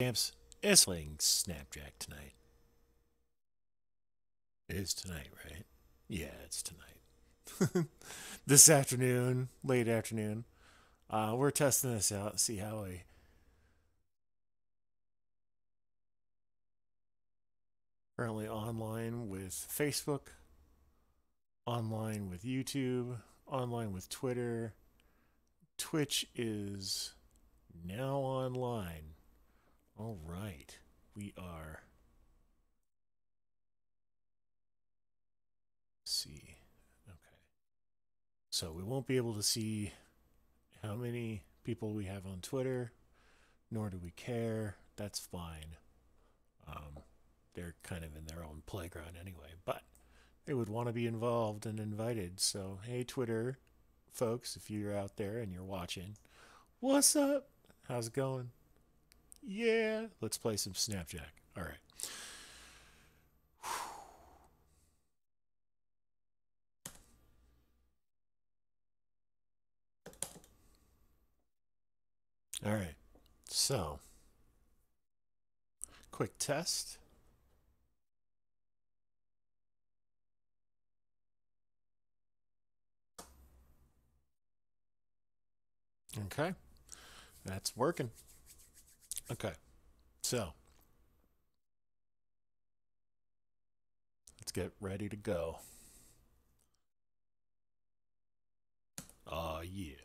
Champs is playing Snapjack tonight. It is tonight, right? Yeah, it's tonight. this afternoon, late afternoon. Uh, we're testing this out, see how we currently online with Facebook, online with YouTube, online with Twitter. Twitch is now online. All right. We are. see. Okay. So we won't be able to see how many people we have on Twitter, nor do we care. That's fine. Um, they're kind of in their own playground anyway, but they would want to be involved and invited. So, hey, Twitter folks, if you're out there and you're watching, what's up? How's it going? Yeah, let's play some Snapjack. All right. All right. So, quick test. Okay. That's working. Okay. So, let's get ready to go. Ah, uh, yeah.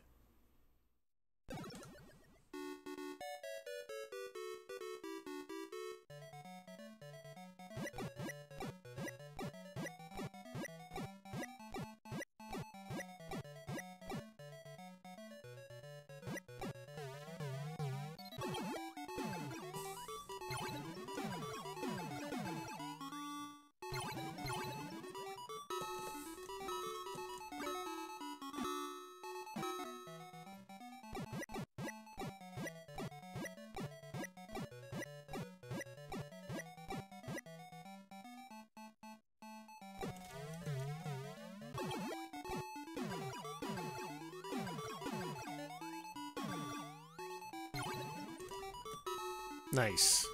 Nice.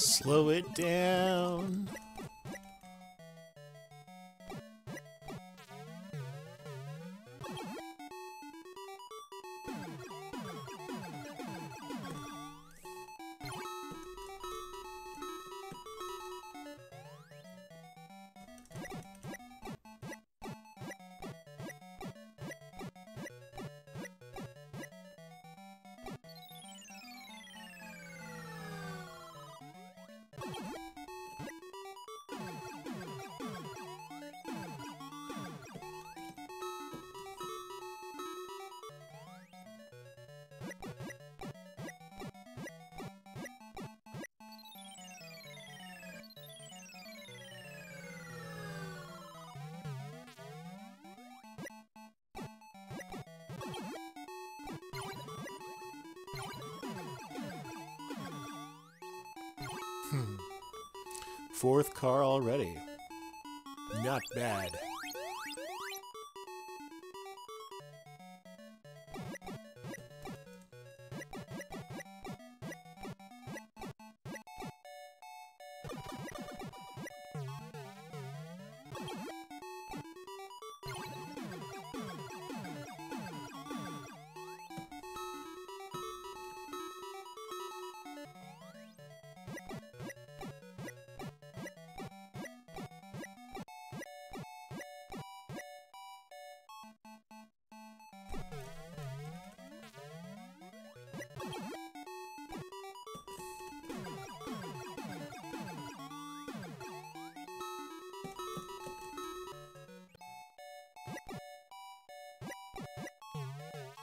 Slow it down. Fourth car already. not bad.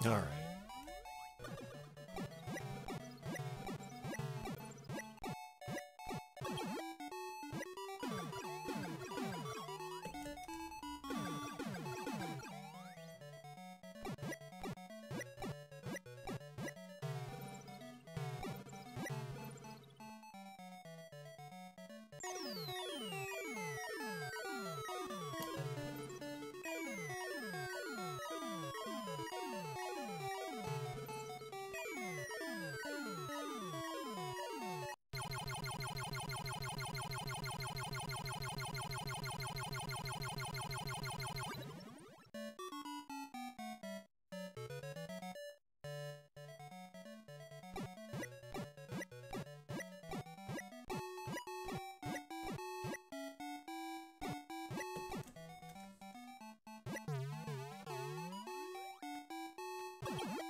All right. Ah.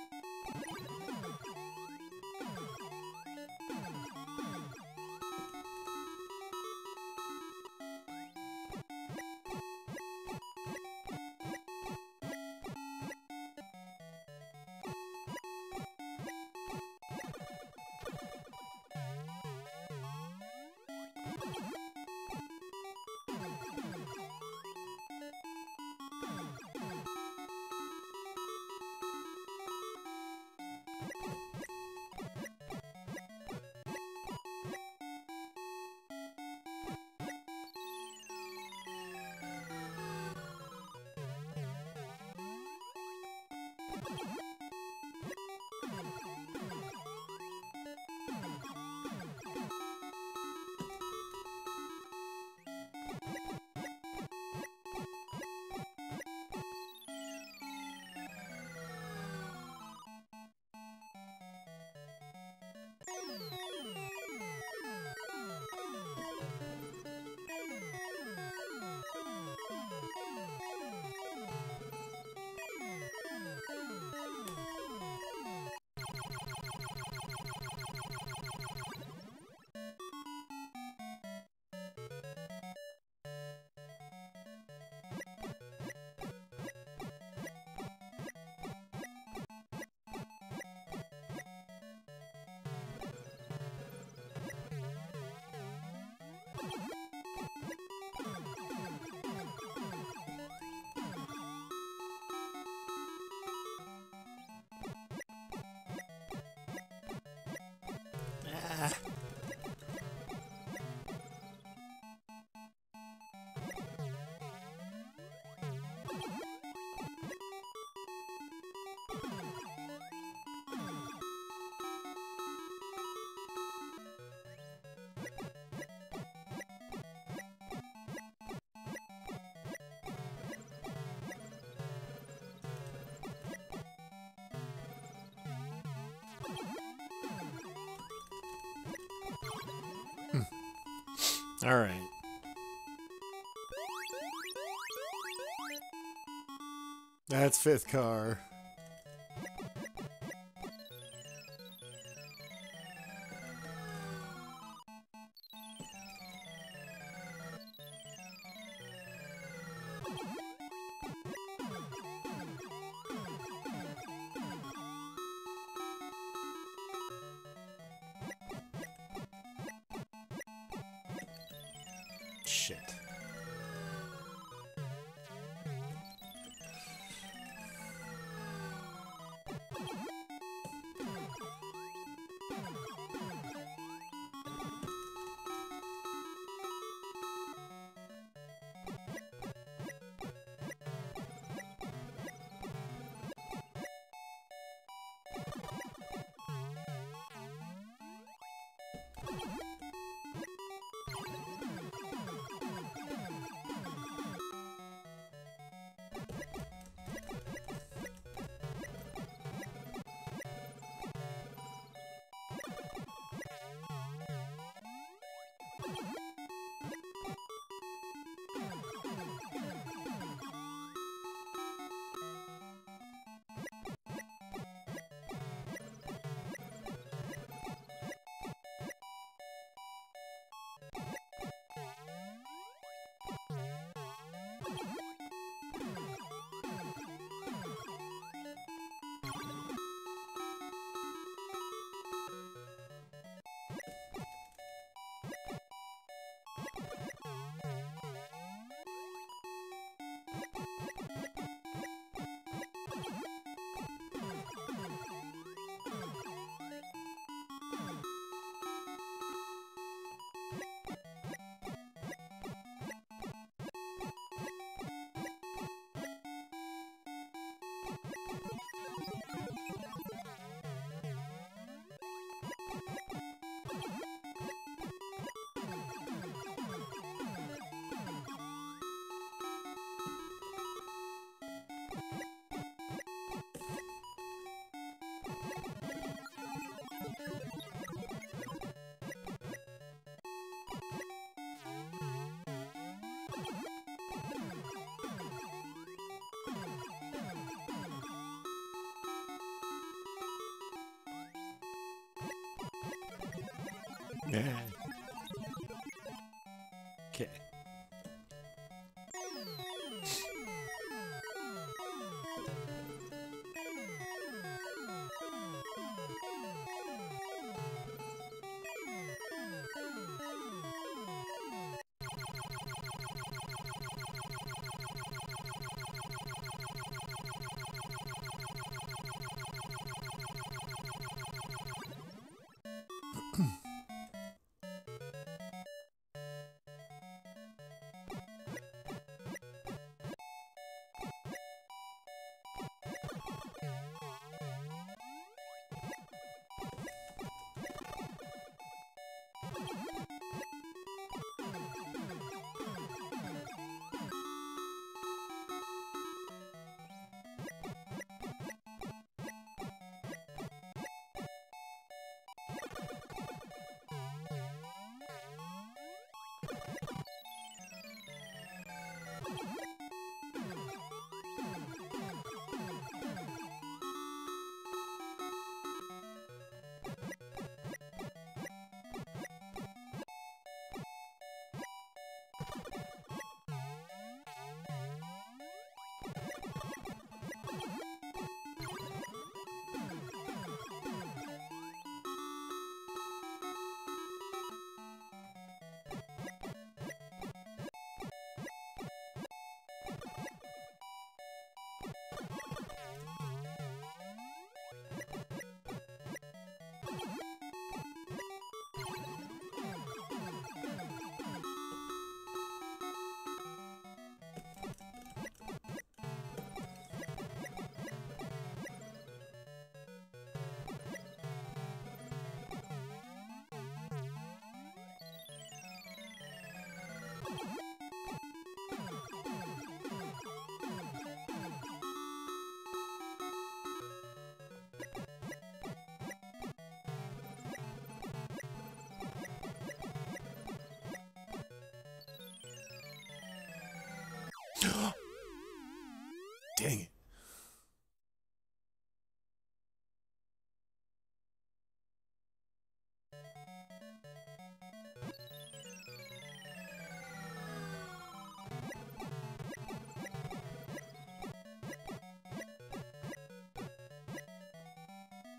All right. That's fifth car. shit. you Okay.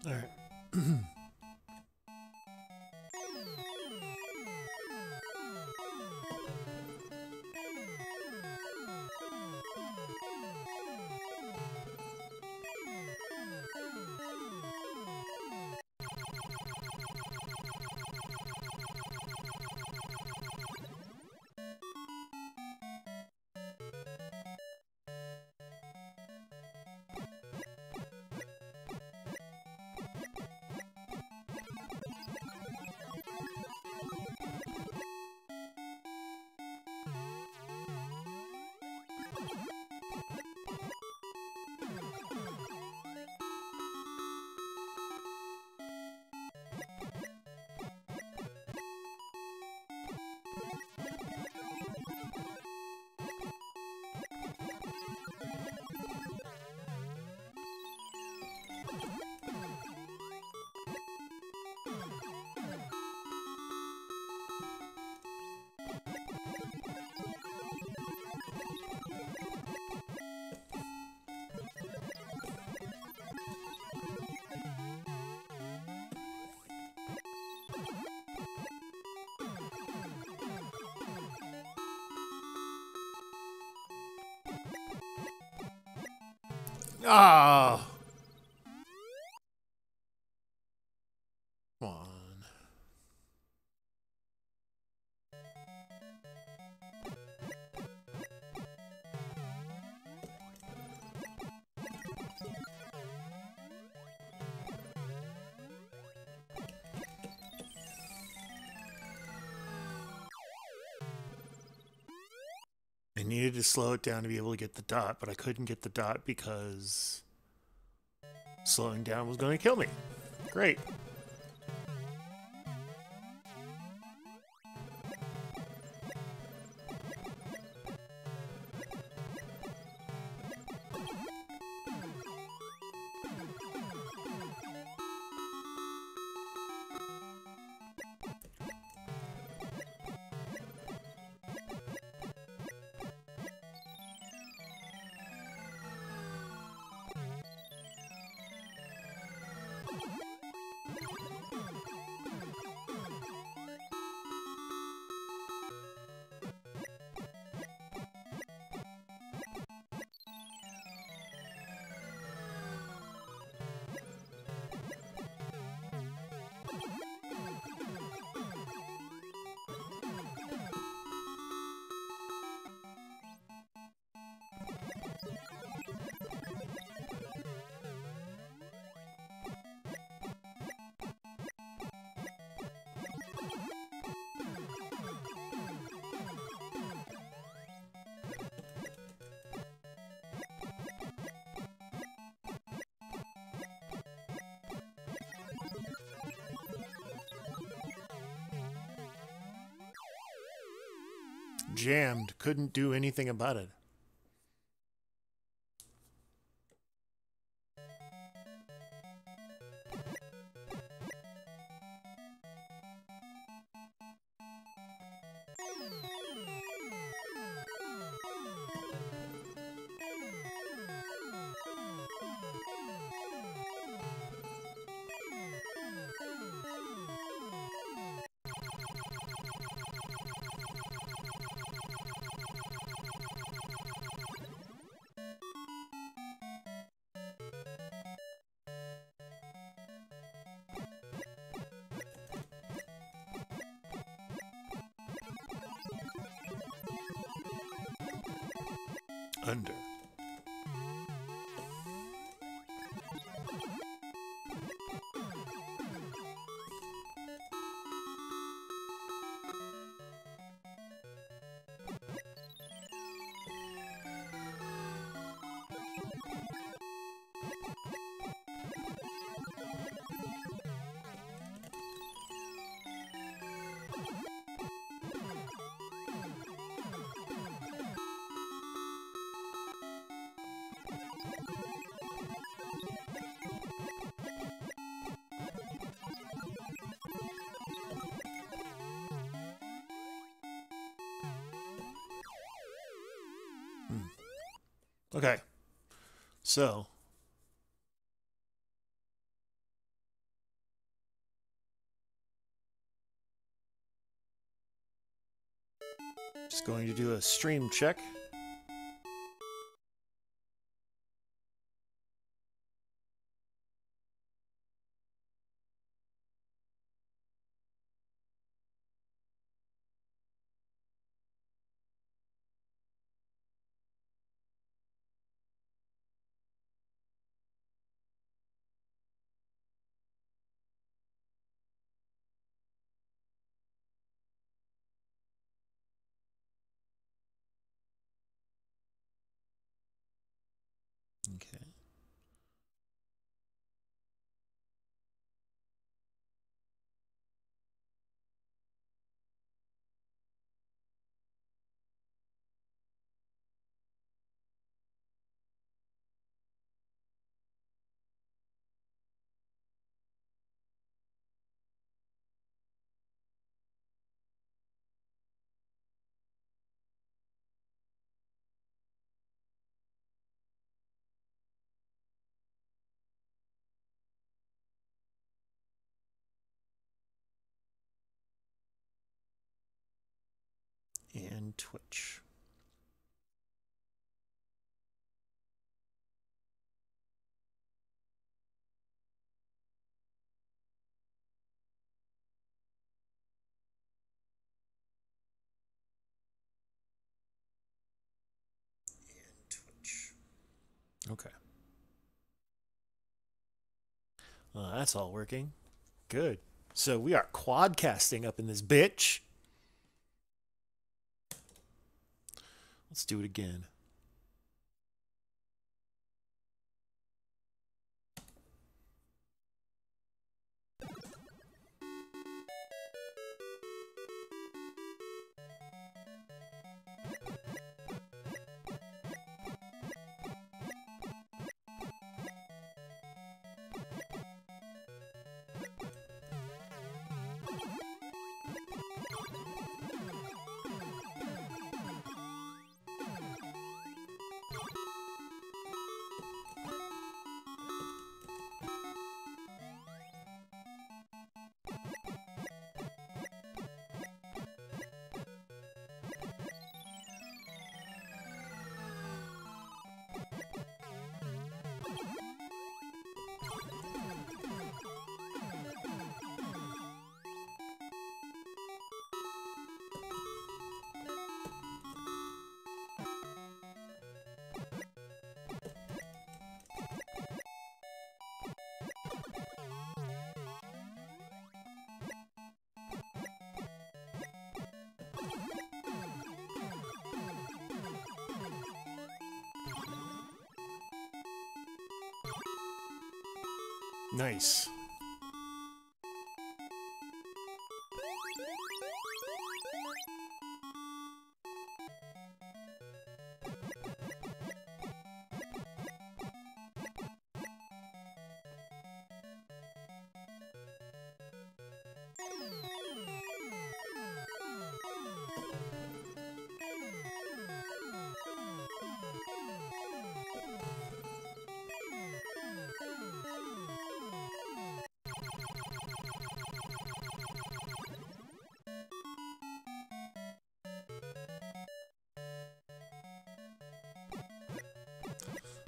All right. Ah! Needed to slow it down to be able to get the dot, but I couldn't get the dot because slowing down was going to kill me. Great. Jammed, couldn't do anything about it. Okay. So. Just going to do a stream check. and Twitch. And Twitch. Okay. That's all working. Good. So we are quadcasting up in this bitch. Let's do it again. Nice.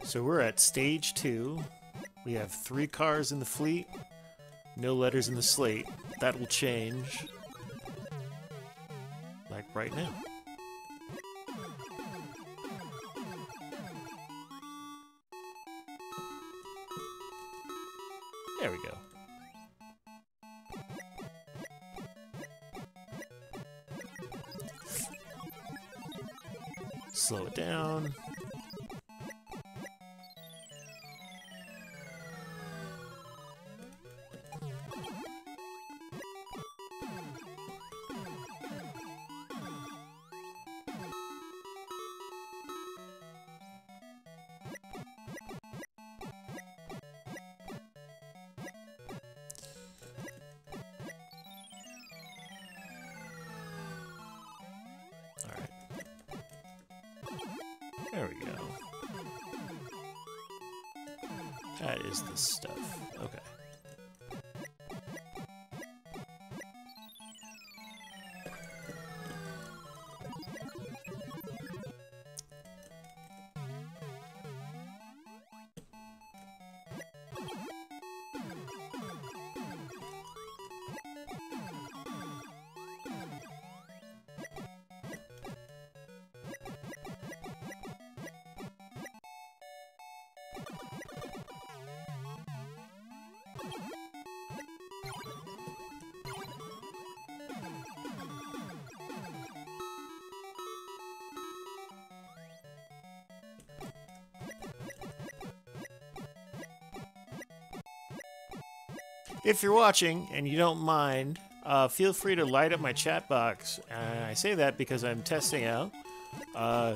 So we're at stage two. We have three cars in the fleet, no letters in the slate. That will change. Like right now. That is the stuff. Okay. If you're watching and you don't mind, uh, feel free to light up my chat box. And I say that because I'm testing out uh,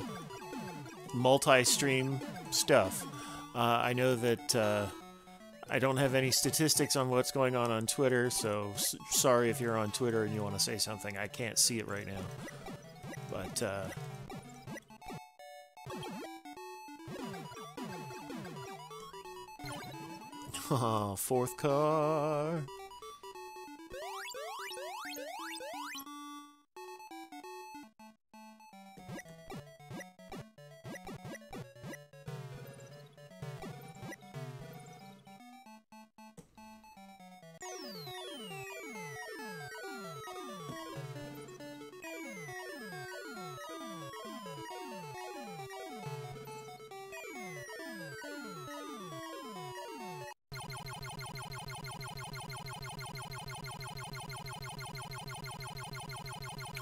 multi-stream stuff. Uh, I know that uh, I don't have any statistics on what's going on on Twitter, so sorry if you're on Twitter and you want to say something. I can't see it right now. But fourth car.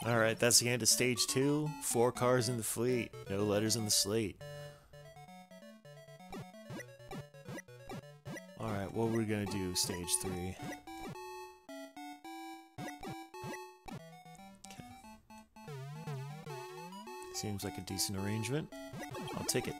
Alright, that's the end of stage two. Four cars in the fleet, no letters in the slate. Alright, what are we gonna do, stage three? Okay. Seems like a decent arrangement. I'll take it.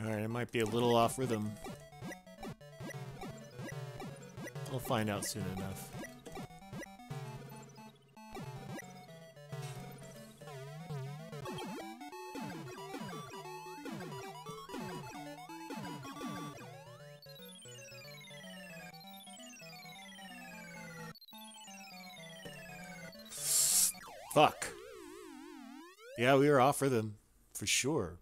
Alright, it might be a little off rhythm. We'll find out soon enough. Fuck. Yeah, we were off rhythm, for sure.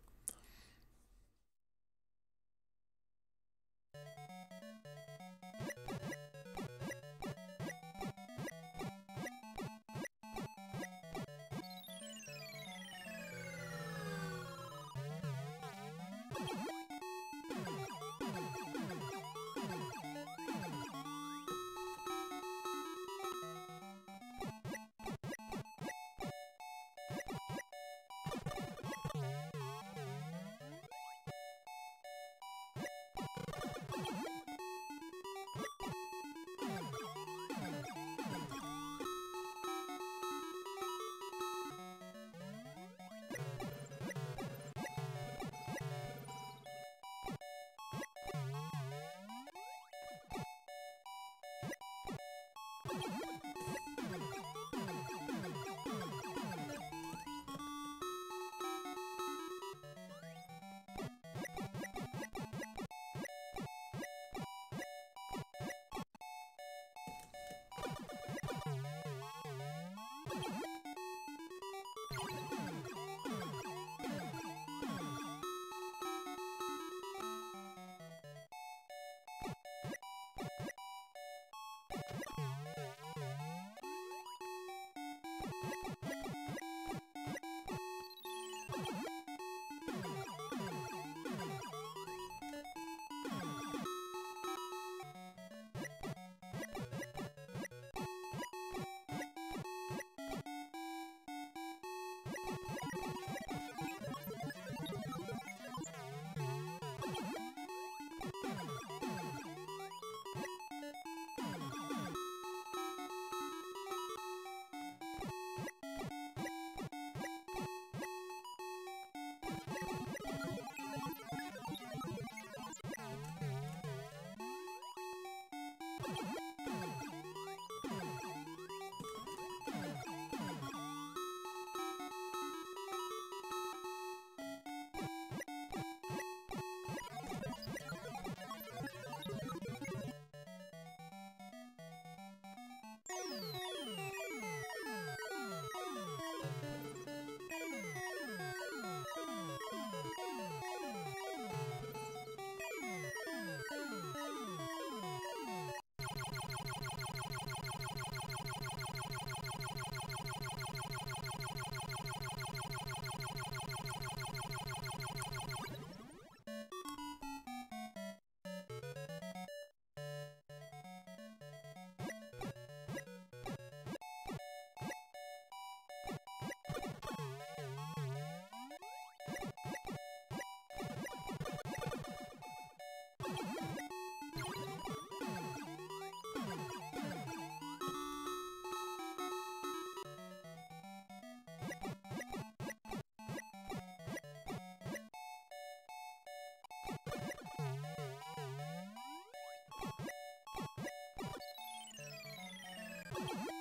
Hmm.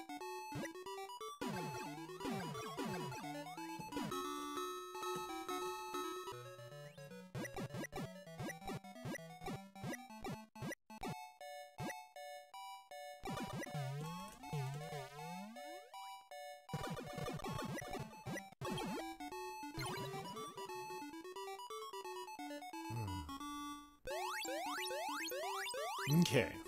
Okay.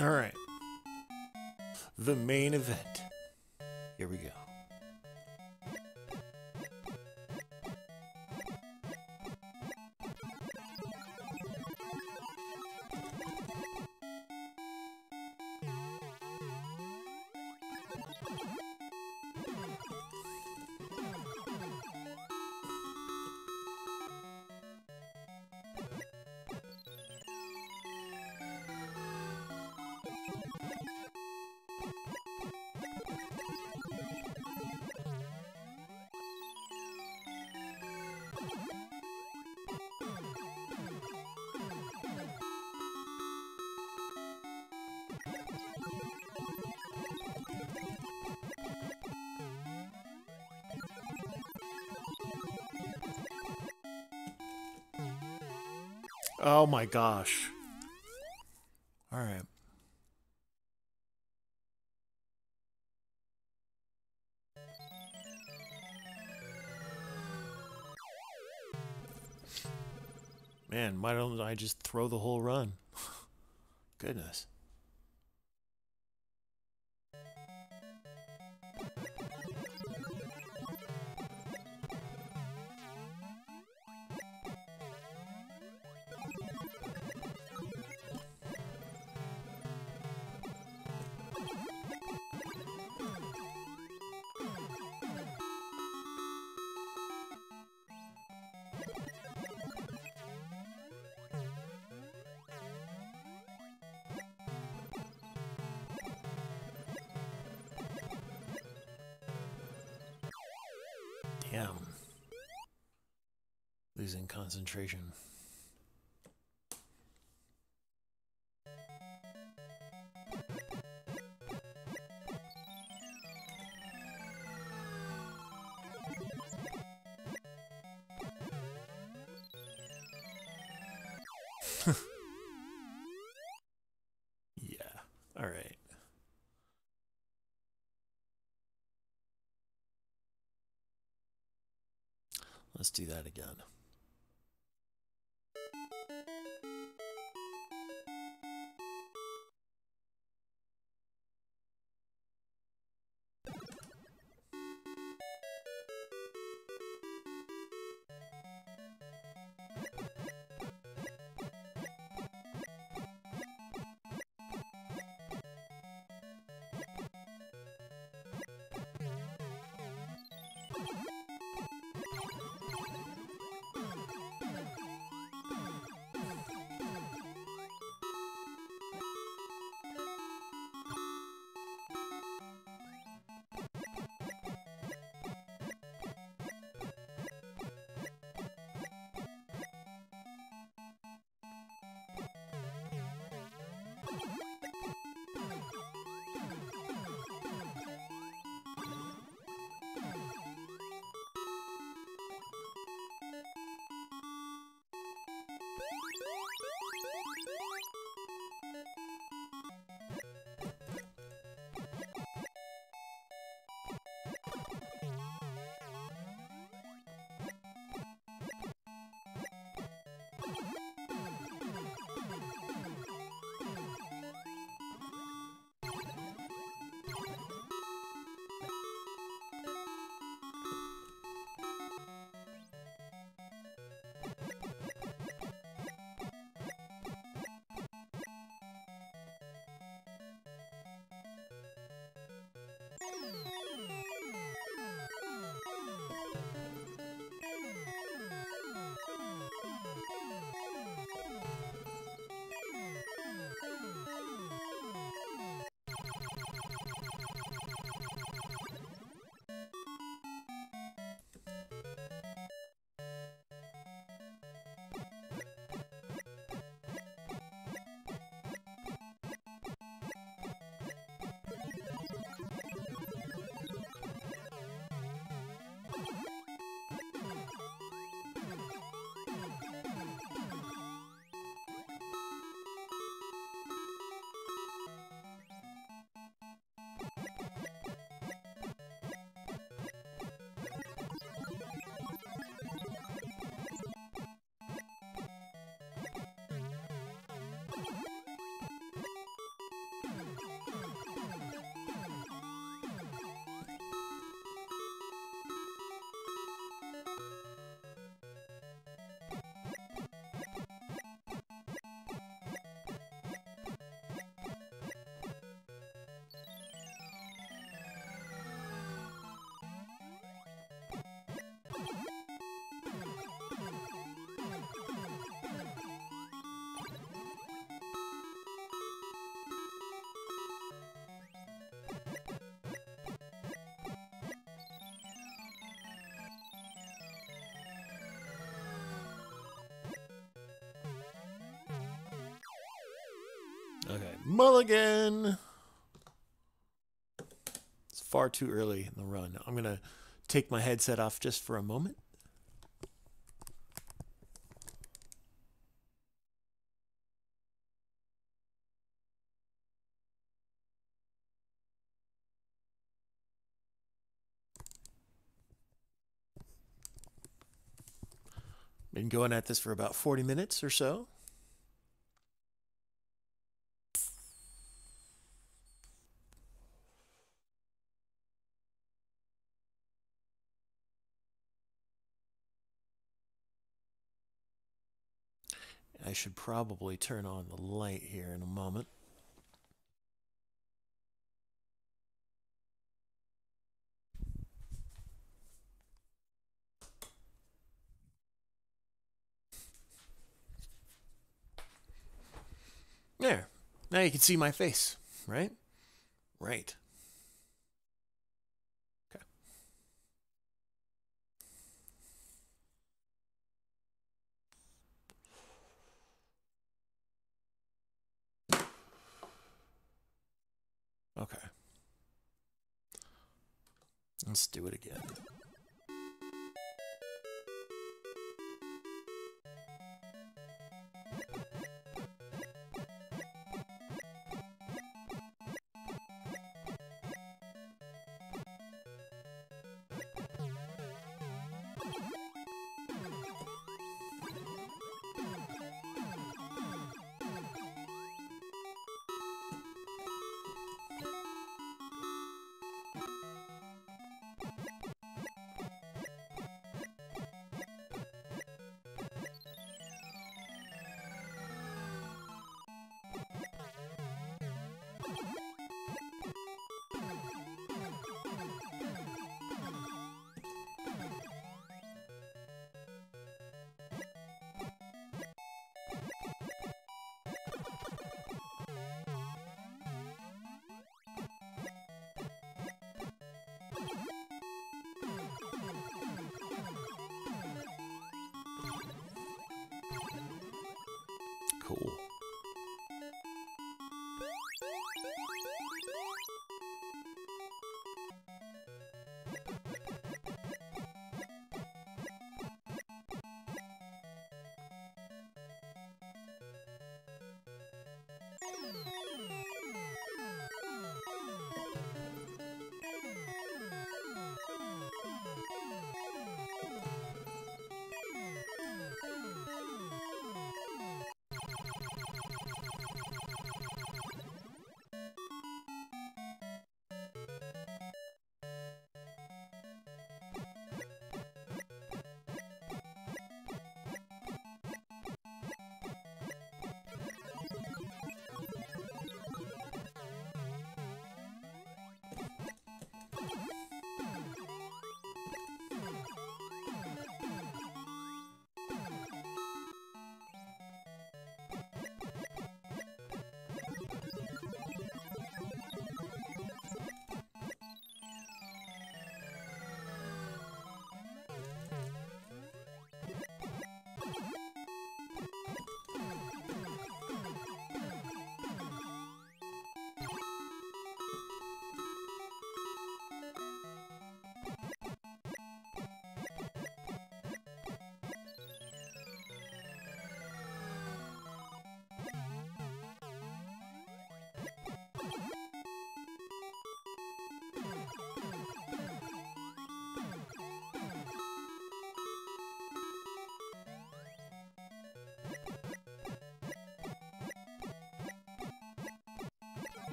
All right. The main event. Oh my gosh. All right. Man, why don't I just throw the whole run? Goodness. Concentration. yeah. All right. Let's do that again. Thank you. Okay, mulligan. It's far too early in the run. I'm going to take my headset off just for a moment. Been going at this for about 40 minutes or so. I should probably turn on the light here in a moment. There. Now you can see my face, right? Right. Okay. Okay. Let's do it again.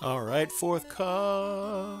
All right, fourth car.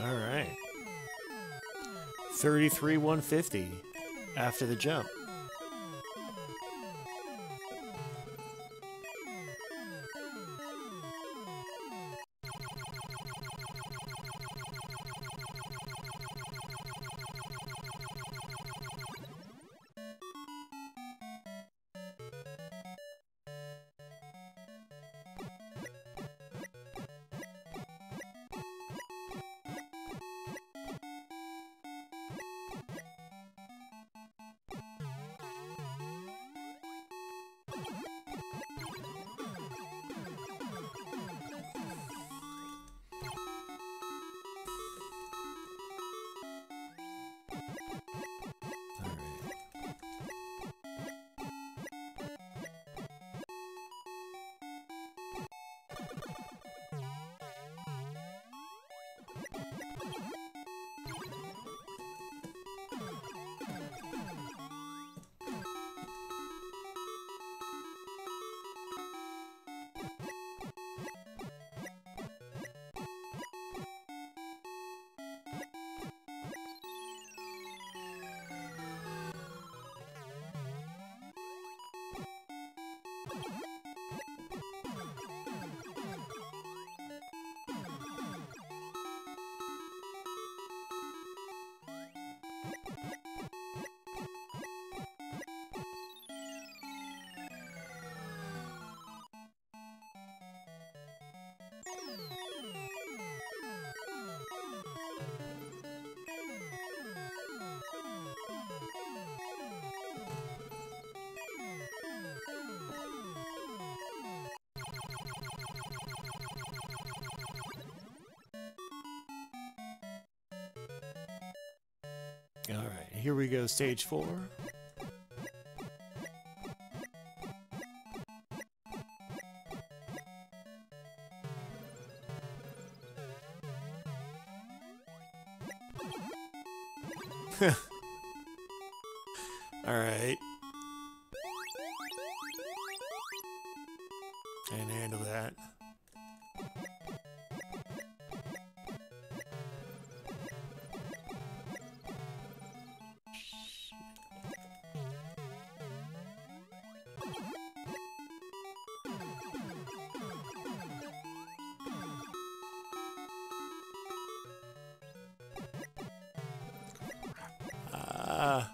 All right. 33 150 after the jump. All right, here we go, stage four. Ah.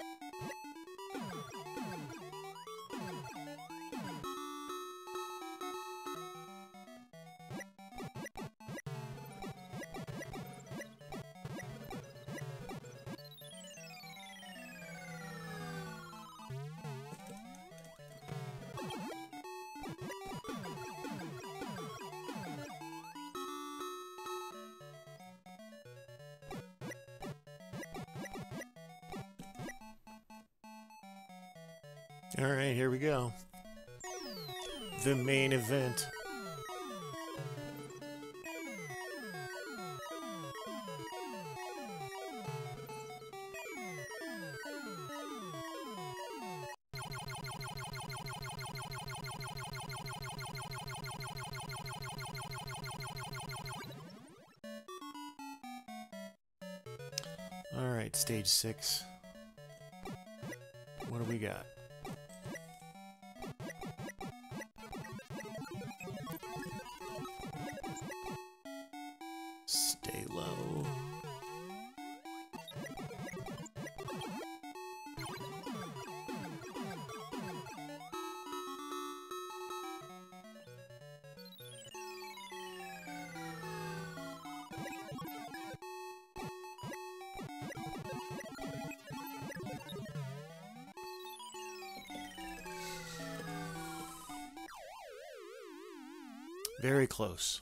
Alright, here we go. The main event. Alright, stage six. Close.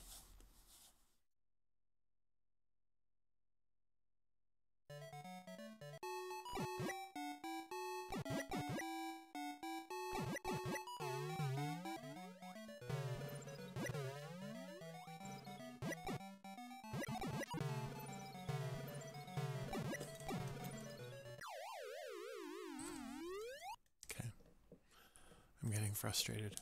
Okay. I'm getting frustrated.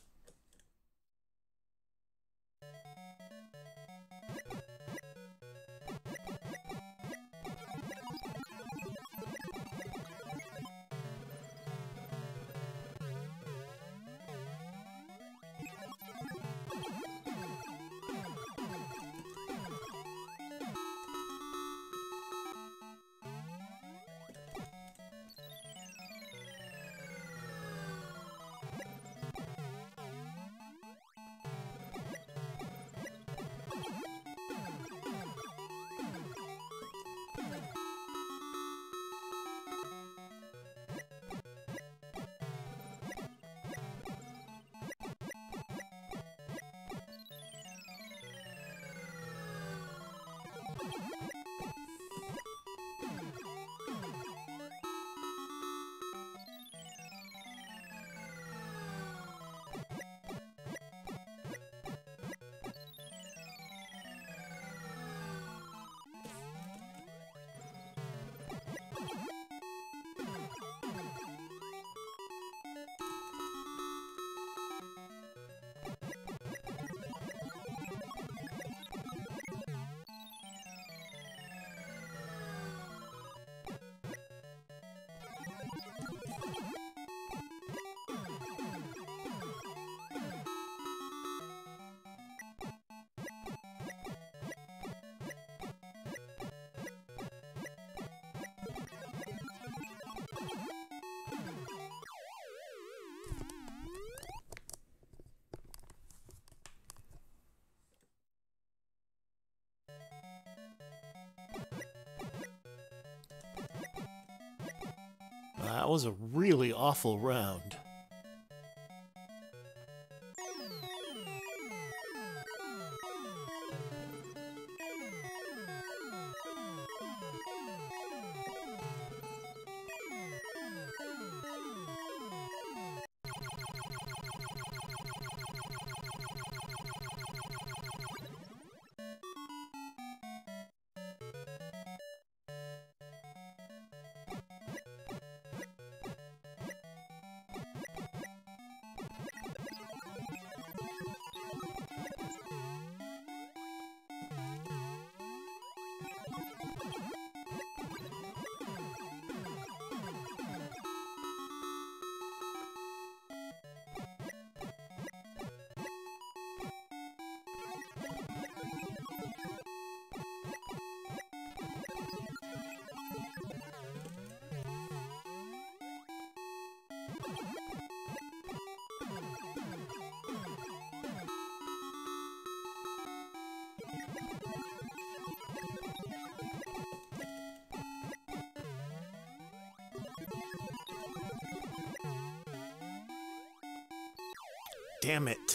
That was a really awful round. Damn it.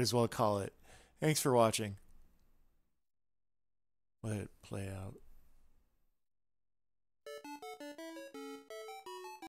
Might as well call it. Thanks for watching.